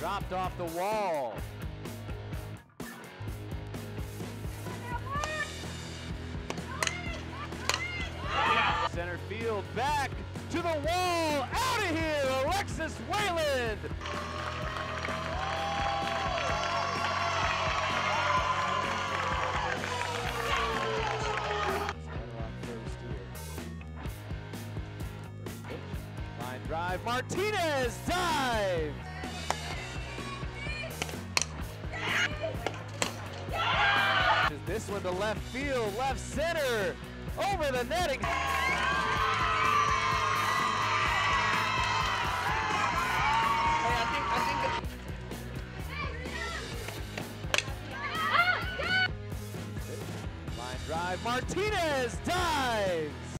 chopped off the wall. Center field back to the wall. Out of here, Alexis Wayland. Drive, Martinez dive. This one to left field, left center, over the netting. Hey, I think, I think Line drive, Martinez dives.